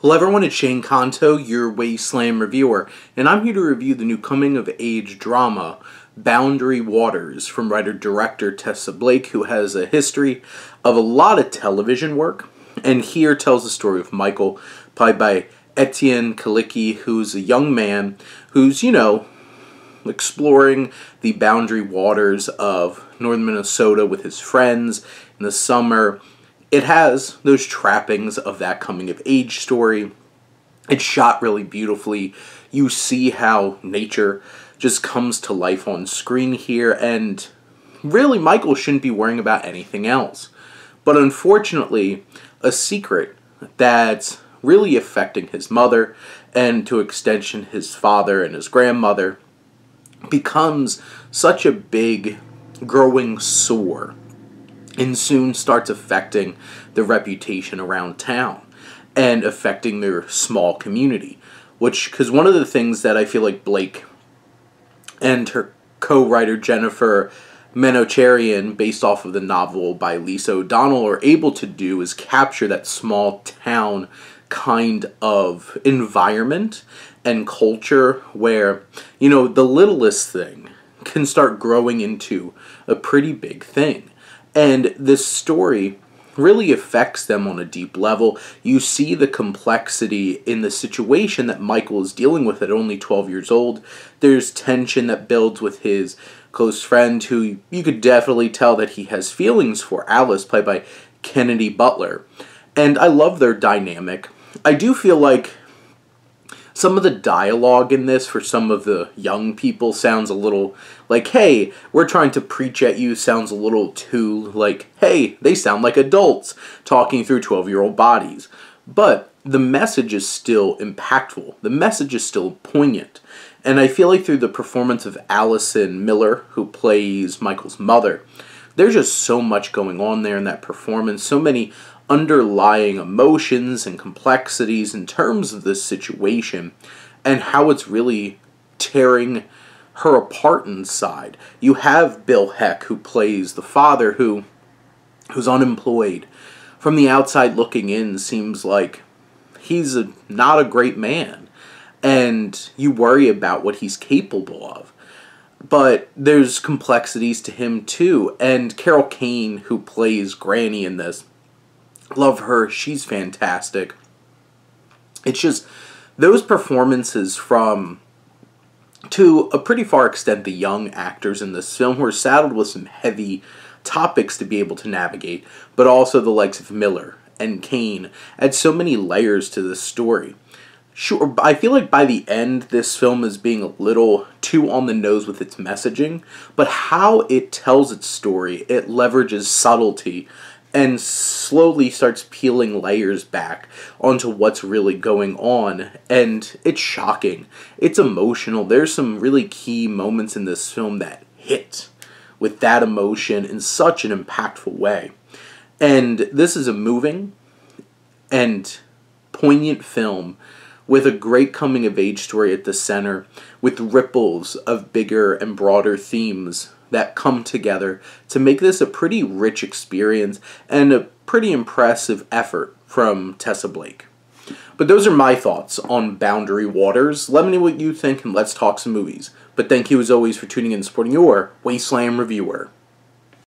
Hello everyone, it's Shane Kanto, your Wasteland reviewer, and I'm here to review the new coming-of-age drama, Boundary Waters, from writer-director Tessa Blake, who has a history of a lot of television work, and here tells the story of Michael, played by Etienne Kellici, who's a young man who's, you know, exploring the boundary waters of northern Minnesota with his friends in the summer, it has those trappings of that coming of age story. It's shot really beautifully. You see how nature just comes to life on screen here, and really, Michael shouldn't be worrying about anything else. But unfortunately, a secret that's really affecting his mother, and to extension his father and his grandmother, becomes such a big growing sore and soon starts affecting the reputation around town and affecting their small community. Which, because one of the things that I feel like Blake and her co writer Jennifer Manocherian, based off of the novel by Lisa O'Donnell, are able to do is capture that small town kind of environment and culture where, you know, the littlest thing can start growing into a pretty big thing. And this story really affects them on a deep level. You see the complexity in the situation that Michael is dealing with at only 12 years old. There's tension that builds with his close friend, who you could definitely tell that he has feelings for, Alice, played by Kennedy Butler. And I love their dynamic. I do feel like some of the dialogue in this for some of the young people sounds a little like, hey, we're trying to preach at you, sounds a little too like, hey, they sound like adults talking through 12 year old bodies. But the message is still impactful, the message is still poignant. And I feel like through the performance of Allison Miller, who plays Michael's mother, there's just so much going on there in that performance, so many underlying emotions and complexities in terms of this situation and how it's really tearing her apart inside. You have Bill Heck who plays the father who who's unemployed. From the outside looking in seems like he's a, not a great man and you worry about what he's capable of. But there's complexities to him too and Carol Kane who plays Granny in this Love her. She's fantastic. It's just those performances from to a pretty far extent the young actors in this film were saddled with some heavy topics to be able to navigate, but also the likes of Miller and Kane add so many layers to this story. Sure, I feel like by the end, this film is being a little too on the nose with its messaging, but how it tells its story, it leverages subtlety and slowly starts peeling layers back onto what's really going on and it's shocking. It's emotional. There's some really key moments in this film that hit with that emotion in such an impactful way. And this is a moving and poignant film with a great coming of age story at the center with ripples of bigger and broader themes that come together to make this a pretty rich experience and a pretty impressive effort from Tessa Blake. But those are my thoughts on Boundary Waters. Let me know what you think and let's talk some movies. But thank you as always for tuning in and supporting your Wasteland Reviewer.